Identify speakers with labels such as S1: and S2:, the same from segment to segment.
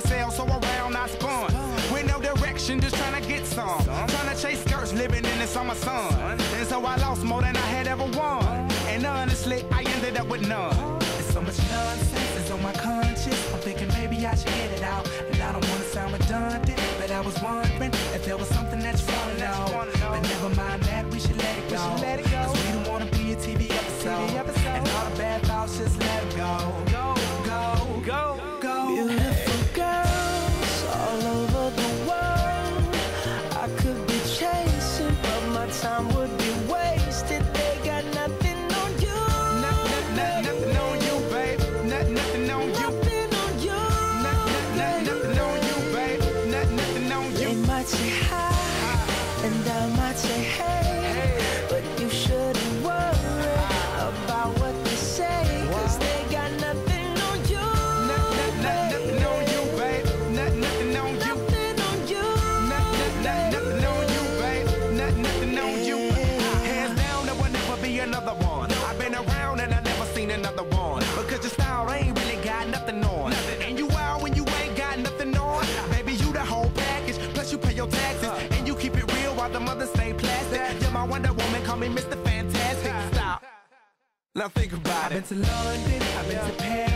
S1: carousel, so around I spun. With no direction, just trying to get some. Trying to chase skirts, living in the summer sun. And so I lost more than I had ever won. And honestly, I ended up with none.
S2: Now think about
S1: I've it. I've been to London, I've been yeah. to Paris.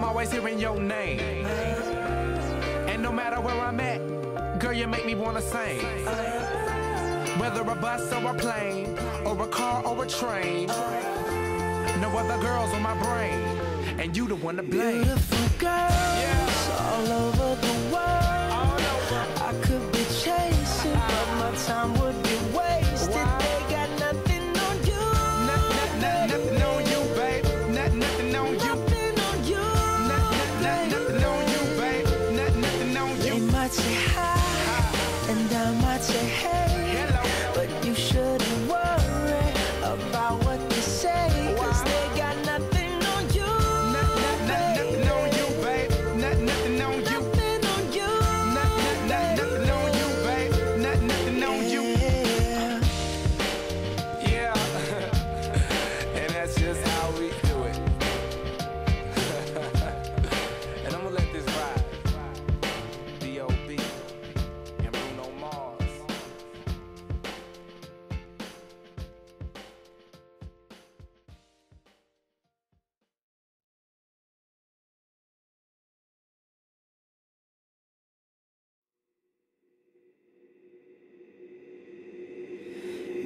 S1: I'm always hearing your name. And no matter where I'm at, girl, you make me wanna sing. Whether a bus or a plane, or a car or a train, no other girls on my brain, and you the one to blame.
S2: Beautiful girls yeah. all over the world. Over. I could be chasing, but my time would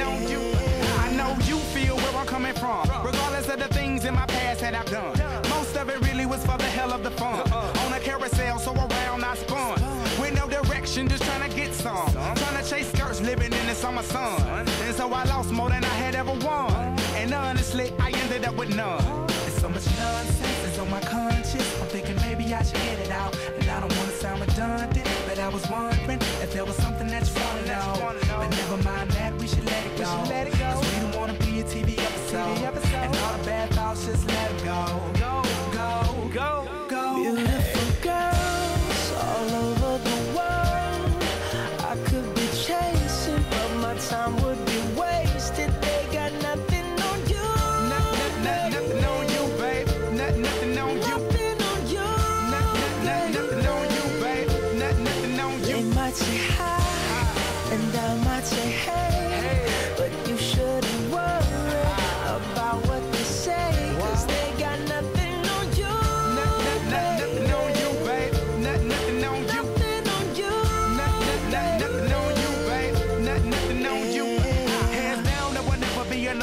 S2: on you.
S1: I know you feel where I'm coming from, regardless of the things in my past that I've done. Most of it really was for the hell of the fun. On a carousel, so around I spun. With no direction, just trying to get some. Trying to chase skirts, living in the summer sun. And so I lost more than I had ever won. And honestly, I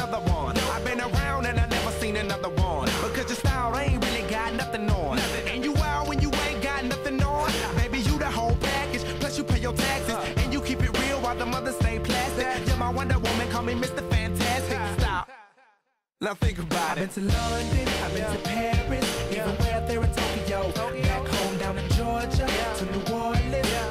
S1: another one. I've been around and I never seen another one. Because your style ain't really got nothing on. And you out when you ain't got nothing on. Baby, you the whole package. Plus you pay your taxes. And you keep it real while the mothers stay plastic. You're my Wonder Woman, call me Mr. Fantastic. Stop. Now think about it. I've been to London, I've been to Paris, even out there in Tokyo. Back home down in Georgia, to New Orleans,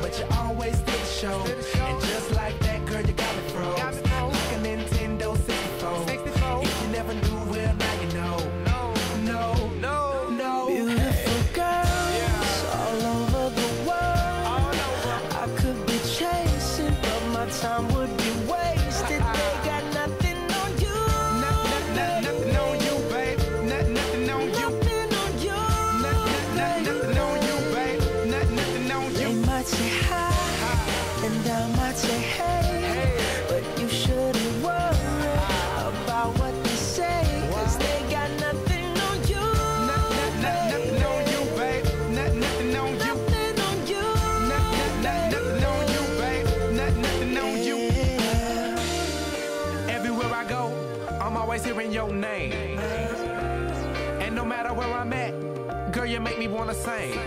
S1: I'm at, girl, you make me wanna sing.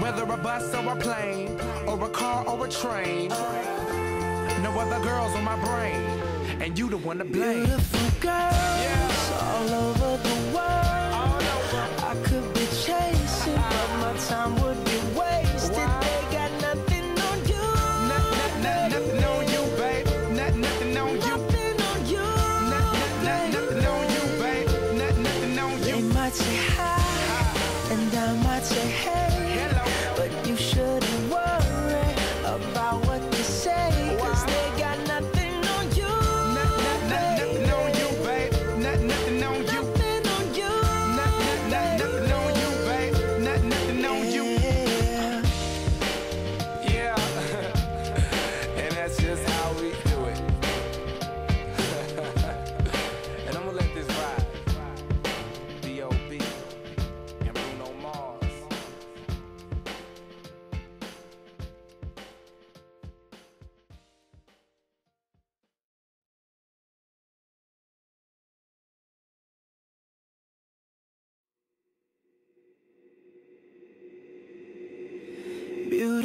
S1: Whether a bus or a plane, or a car or a train, no other girls on my brain, and you the one to blame.
S2: Beautiful girls all over the world. I could be chasing, but my time would be wasted. They say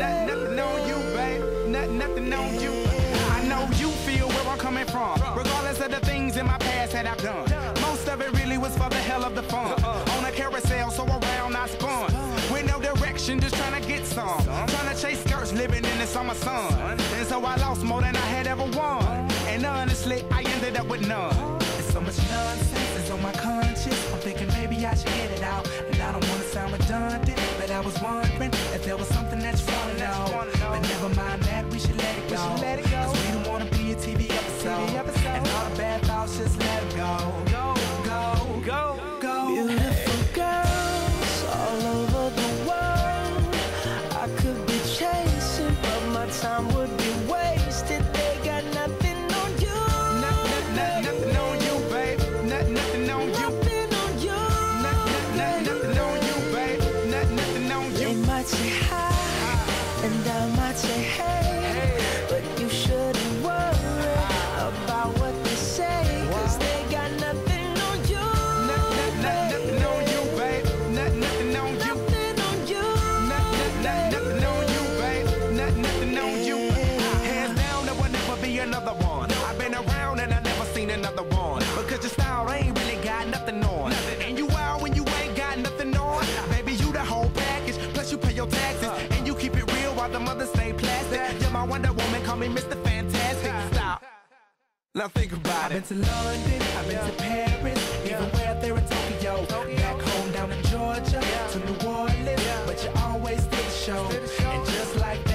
S1: Not, not, not, nothing on you, babe. Not, nothing on you. I know you feel where I'm coming from. Regardless of the things in my past that I've done. Most of it really was for the hell of the fun. On a carousel, so around I spun. With no direction, just trying to get some. Trying to chase skirts, living in the summer sun. And so I lost more than I had ever won. And honestly, I ended up with none. There's so much nonsense is on my conscience. Now think about it. I've been to London, I've been to Paris, even where there in Tokyo. Back home down in Georgia, to New Orleans, but you always did the show. And just like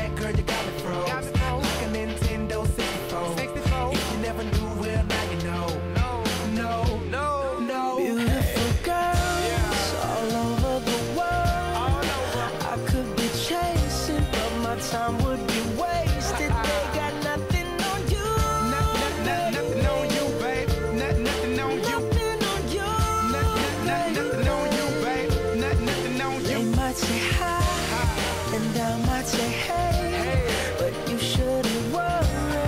S2: might say hey, hey. but you shouldn't worry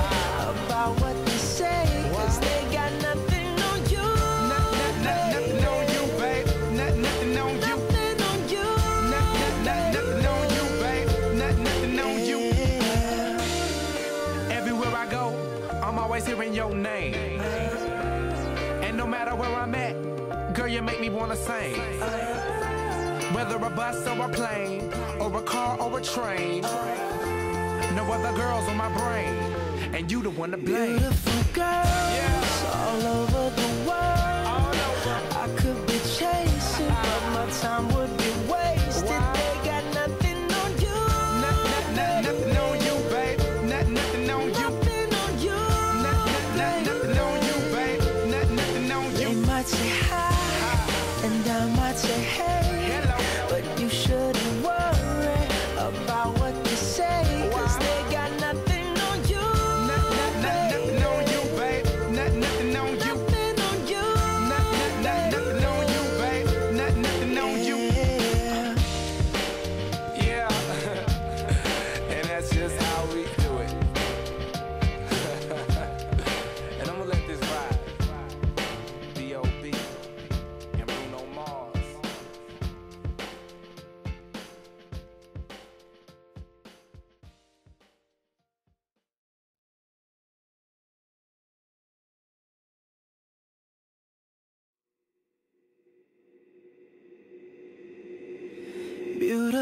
S2: about what they say, cause they got nothing on you.
S1: Not, not, not, nothing on you, babe. Nothing on you.
S2: Nothing on you.
S1: Not, not, not, nothing on you, babe. Nothing on you. Everywhere I go, I'm always hearing your name. And no matter where I'm at, girl, you make me wanna sing. Whether a bus or a plane, or a car or a train, no other girls on my brain, and you the one to blame.
S2: Beautiful girls all over the world. I could be chasing, but my time would be wasted. They got nothing on you.
S1: Not, not, not, nothing on you, babe. Not, nothing on you.
S2: Nothing on you.
S1: Not, not, not, nothing on you, babe. Not, nothing on
S2: They
S1: you.
S2: might say hi, and I might say hey,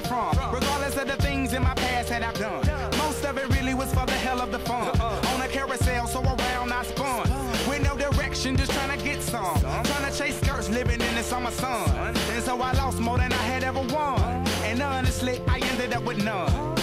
S1: coming from. Regardless of the things in my past that I've done. Most of it really was for the hell of the fun. Uh-uh. On a carousel, so around I spun. With no direction, just trying to get some. Trying to chase skirts, living in the summer sun. And so I lost more than I had ever won. And honestly, I ended up with none.